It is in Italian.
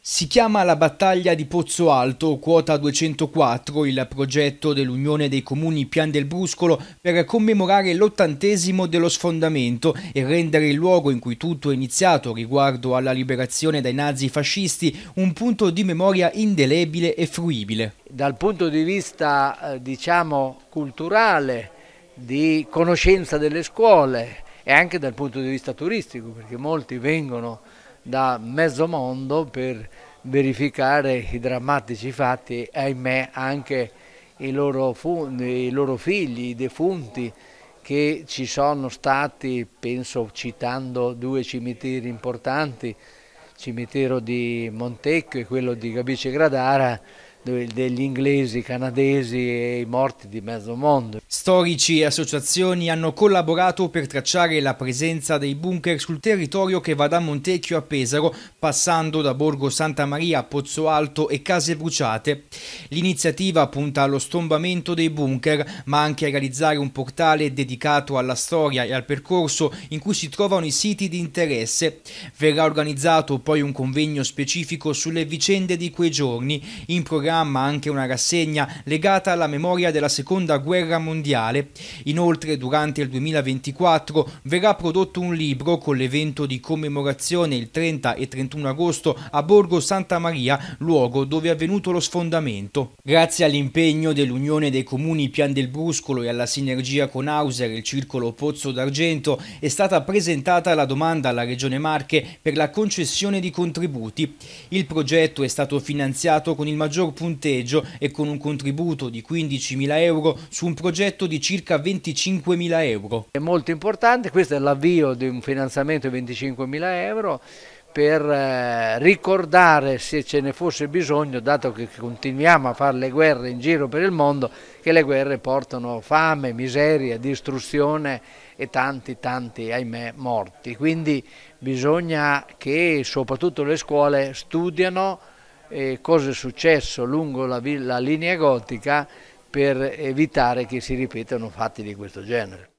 Si chiama la battaglia di Pozzo Alto, quota 204, il progetto dell'Unione dei Comuni Pian del Bruscolo per commemorare l'ottantesimo dello sfondamento e rendere il luogo in cui tutto è iniziato riguardo alla liberazione dai nazi fascisti un punto di memoria indelebile e fruibile. Dal punto di vista eh, diciamo culturale, di conoscenza delle scuole e anche dal punto di vista turistico, perché molti vengono da mezzo mondo per verificare i drammatici fatti ahimè anche i loro, i loro figli, i defunti che ci sono stati, penso citando due cimiteri importanti, il cimitero di Montecchio e quello di Gabice Gradara, degli inglesi, canadesi e i morti di mezzo mondo. Storici e associazioni hanno collaborato per tracciare la presenza dei bunker sul territorio che va da Montecchio a Pesaro, passando da Borgo Santa Maria a Pozzo Alto e Case Bruciate. L'iniziativa punta allo stombamento dei bunker, ma anche a realizzare un portale dedicato alla storia e al percorso in cui si trovano i siti di interesse. Verrà organizzato poi un convegno specifico sulle vicende di quei giorni, in programma programma anche una rassegna legata alla memoria della seconda guerra mondiale. Inoltre durante il 2024 verrà prodotto un libro con l'evento di commemorazione il 30 e 31 agosto a Borgo Santa Maria, luogo dove è avvenuto lo sfondamento. Grazie all'impegno dell'Unione dei Comuni Pian del Bruscolo e alla sinergia con Auser e il Circolo Pozzo d'Argento è stata presentata la domanda alla Regione Marche per la concessione di contributi. Il progetto è stato finanziato con il maggior punteggio e con un contributo di 15.000 euro su un progetto di circa 25.000 euro. È molto importante, questo è l'avvio di un finanziamento di 25.000 euro per eh, ricordare se ce ne fosse bisogno, dato che continuiamo a fare le guerre in giro per il mondo, che le guerre portano fame, miseria, distruzione e tanti, tanti, ahimè, morti. Quindi bisogna che soprattutto le scuole studiano eh, cosa è successo lungo la, la linea gotica per evitare che si ripetano fatti di questo genere.